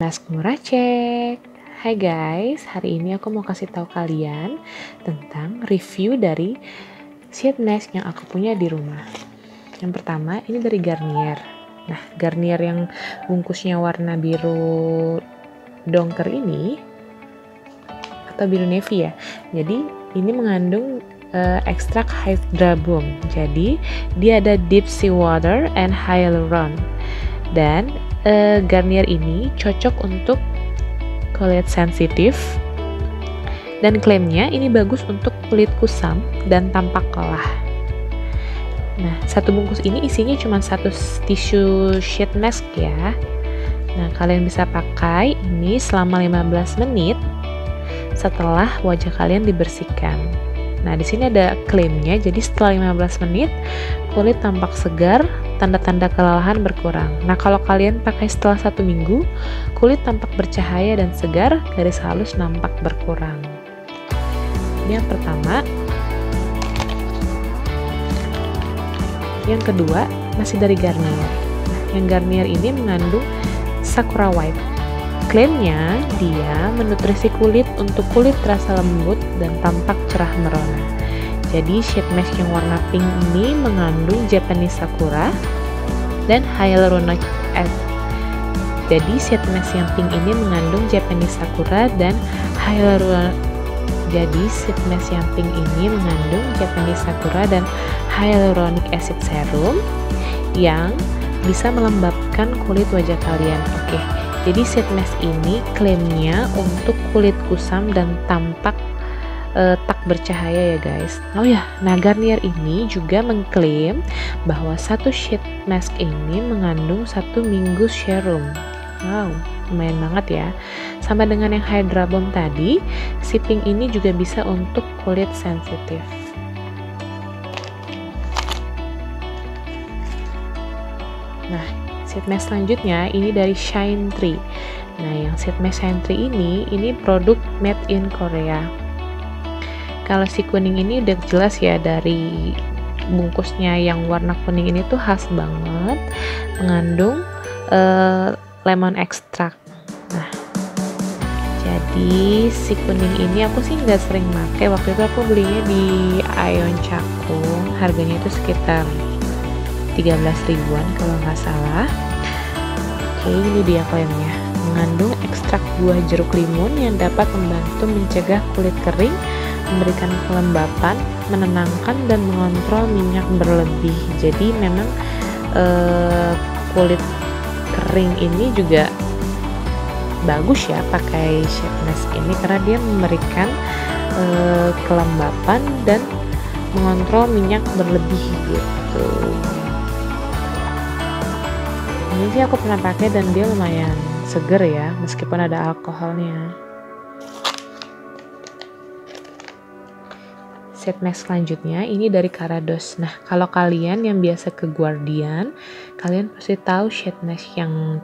Mask Murah Cek. Hai guys, hari ini aku mau kasih tahu kalian tentang review dari sheet mask yang aku punya di rumah. Yang pertama, ini dari Garnier. Nah, Garnier yang bungkusnya warna biru dongker ini atau biru navy ya. Jadi, ini mengandung uh, ekstrak Hydra Boom. Jadi, dia ada deep sea water and hyaluron. Dan uh, Garnier ini cocok untuk kulit sensitif dan klaimnya ini bagus untuk kulit kusam dan tampak kelah. Nah, satu bungkus ini isinya cuma satu tisu sheet mask ya. Nah, kalian bisa pakai ini selama 15 menit setelah wajah kalian dibersihkan. Nah, di sini ada klaimnya, jadi setelah 15 menit kulit tampak segar, tanda-tanda kelelahan berkurang. Nah, kalau kalian pakai setelah satu minggu, kulit tampak bercahaya dan segar, garis halus nampak berkurang. Ini yang pertama. Yang kedua, masih dari Garnier. Nah, yang Garnier ini mengandung Sakura White. Klaimnya, dia menutrisi kulit untuk kulit terasa lembut dan tampak cerah merona. Jadi sheet mask yang warna pink ini mengandung Japanese Sakura dan hyaluronic acid. Jadi sheet mask yang pink ini mengandung Japanese Sakura dan hyaluronic jadi sheet mask yang pink ini mengandung Japanese Sakura dan hyaluronic acid serum yang bisa melembabkan kulit wajah kalian. Oke, jadi sheet mask ini klaimnya untuk kulit kusam dan tampak uh, tak bercahaya ya guys. Oh ya, nah Garnier ini juga mengklaim bahwa satu sheet mask ini mengandung satu minggu serum. Wow, lumayan banget ya. Sama dengan yang Hydra Bomb tadi, si pink ini juga bisa untuk kulit sensitif. Nah, sheet mask selanjutnya ini dari Shine Tree. Nah, yang sheet mask Shine Tree ini, ini produk made in Korea kalau si kuning ini udah jelas ya dari bungkusnya yang warna kuning ini tuh khas banget mengandung uh, lemon extract. Nah jadi si kuning ini aku sih nggak sering pakai waktu itu aku belinya di Aeon Cakung. Harganya itu sekitar 13 ribuan kalau nggak salah. Oke ini dia klaimnya. Mengandung ekstrak buah jeruk limun yang dapat membantu mencegah kulit kering memberikan kelembapan, menenangkan dan mengontrol minyak berlebih. Jadi memang uh, kulit kering ini juga bagus ya pakai sheet mask ini karena dia memberikan uh, kelembapan dan mengontrol minyak berlebih gitu. Ini sih aku pernah pakai dan dia lumayan seger ya meskipun ada alkoholnya. Set mask selanjutnya ini dari Karados. Nah, kalau kalian yang biasa ke Guardian, kalian pasti tahu sheet mask yang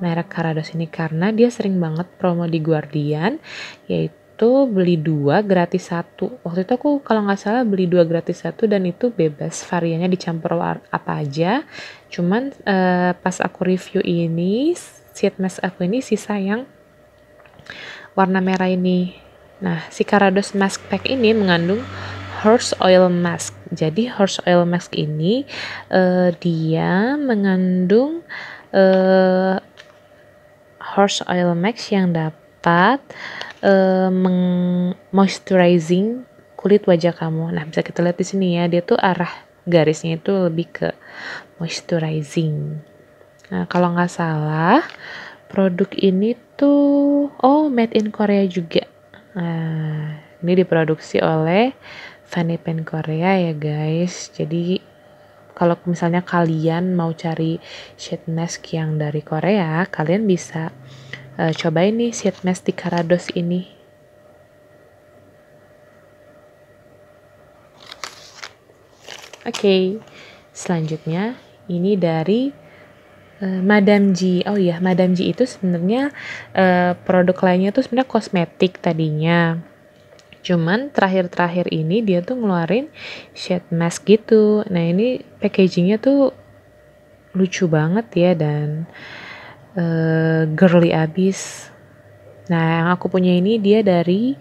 merek Karados ini karena dia sering banget promo di Guardian, yaitu beli dua gratis satu. Waktu itu aku kalau nggak salah beli dua gratis satu dan itu bebas variannya dicampur apa aja. Cuman uh, pas aku review ini sheet mask aku ini sisa yang warna merah ini Nah, si Karados Mask Pack ini mengandung horse oil mask. Jadi horse oil mask ini uh, dia mengandung uh, horse oil mask yang dapat uh, moisturizing kulit wajah kamu. Nah, bisa kita lihat di sini ya, dia tuh arah garisnya itu lebih ke moisturizing. Nah, kalau nggak salah, produk ini tuh oh made in Korea juga. Nah, ini diproduksi oleh Fanny Pen Korea ya guys. Jadi kalau misalnya kalian mau cari sheet mask yang dari Korea, kalian bisa uh, cobain nih sheet mask di Karados ini. Oke, okay. selanjutnya ini dari uh, Madame G. Oh iya, Madame G itu sebenarnya uh, produk lainnya tuh sebenarnya kosmetik tadinya. Cuman terakhir-terakhir ini dia tuh ngeluarin sheet mask gitu. Nah ini packagingnya tuh lucu banget ya dan uh, girly abis. Nah, yang aku punya ini dia dari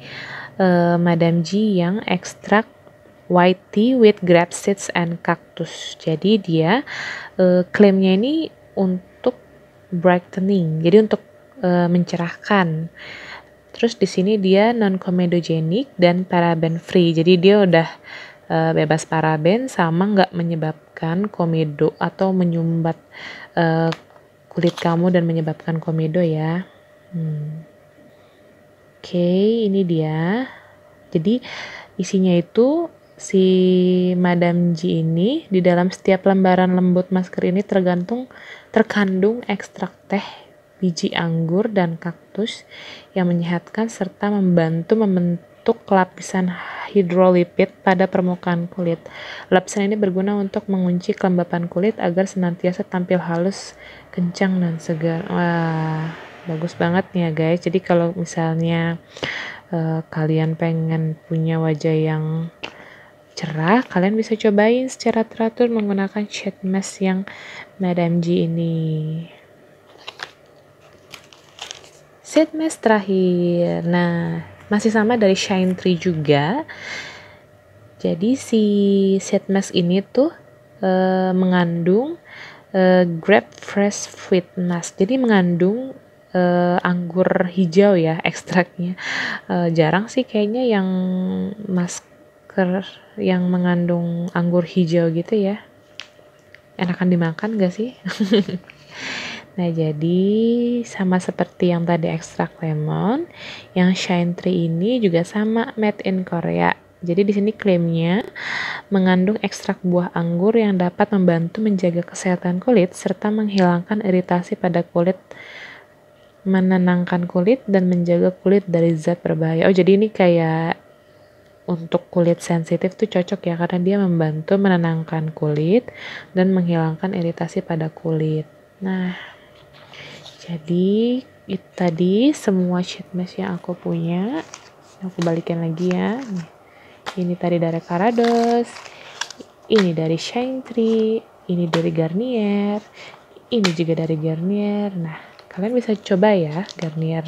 uh, Madame G yang ekstrak white tea with grape seeds and cactus. Jadi dia uh, klaimnya ini untuk brightening. Jadi untuk uh, mencerahkan. Terus di sini dia non comedogenic dan paraben free. Jadi dia udah uh, bebas paraben sama nggak menyebabkan komedo atau menyumbat uh, kulit kamu dan menyebabkan komedo ya. Hmm. Oke, okay, ini dia. Jadi isinya itu si Madam G ini di dalam setiap lembaran lembut masker ini tergantung terkandung ekstrak teh biji anggur dan kaktus yang menyehatkan serta membantu membentuk lapisan hidrolipid pada permukaan kulit. Lapisan ini berguna untuk mengunci kelembapan kulit agar senantiasa tampil halus, kencang dan segar. Wah, bagus banget nih ya guys. Jadi kalau misalnya uh, kalian pengen punya wajah yang cerah, kalian bisa cobain secara teratur menggunakan shade mask yang Madame G ini. Set mask terakhir. Nah, masih sama dari Shine Tree juga. Jadi si set mask ini tuh uh, mengandung uh, grape fresh fruit mask. Jadi mengandung uh, anggur hijau ya ekstraknya. Uh, jarang sih kayaknya yang masker yang mengandung anggur hijau gitu ya. Enakan dimakan gak sih? Nah, jadi sama seperti yang tadi ekstrak lemon, yang Shine Tree ini juga sama made in Korea. Jadi di sini klaimnya mengandung ekstrak buah anggur yang dapat membantu menjaga kesehatan kulit serta menghilangkan iritasi pada kulit, menenangkan kulit dan menjaga kulit dari zat berbahaya. Oh, jadi ini kayak untuk kulit sensitif tuh cocok ya karena dia membantu menenangkan kulit dan menghilangkan iritasi pada kulit. Nah, jadi itu tadi semua sheet mask yang aku punya aku balikin lagi ya ini tadi dari Carados ini dari Shine Tree ini dari Garnier ini juga dari Garnier nah kalian bisa coba ya Garnier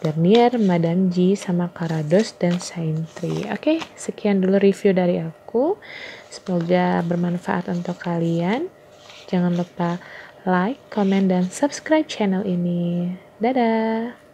Garnier, Madame G, sama Carados dan Shine Tree. Oke, sekian dulu review dari aku. Semoga bermanfaat untuk kalian. Jangan lupa like, comment, dan subscribe channel ini. Dadah!